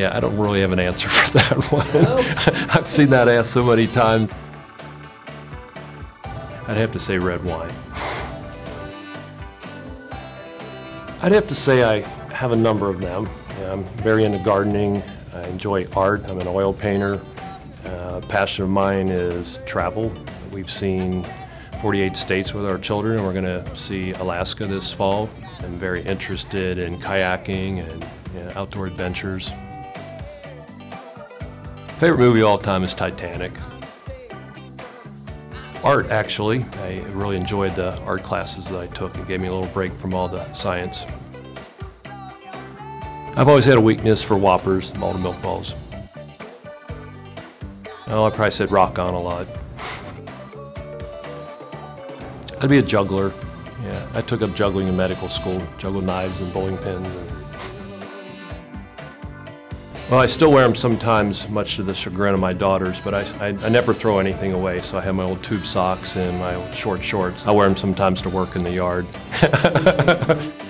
Yeah, I don't really have an answer for that one. I've seen that asked so many times. I'd have to say red wine. I'd have to say I have a number of them. I'm very into gardening. I enjoy art. I'm an oil painter. Uh, passion of mine is travel. We've seen 48 states with our children, and we're going to see Alaska this fall. I'm very interested in kayaking and you know, outdoor adventures. Favorite movie of all time is Titanic. Art, actually. I really enjoyed the art classes that I took. It gave me a little break from all the science. I've always had a weakness for Whoppers, malted milk balls. Oh, I probably said rock on a lot. I'd be a juggler. Yeah, I took up juggling in medical school, juggled knives and bowling pins. And... Well, I still wear them sometimes, much to the chagrin of my daughters, but I, I, I, never throw anything away. So I have my old tube socks and my old short shorts. I wear them sometimes to work in the yard.